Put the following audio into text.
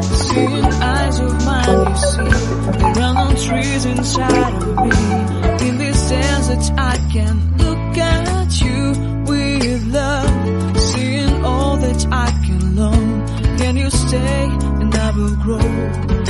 Seeing eyes of mine, you see, there are on trees inside of me. In this desert, I can look at you with love. Seeing all that I can learn. Can you stay and I will grow?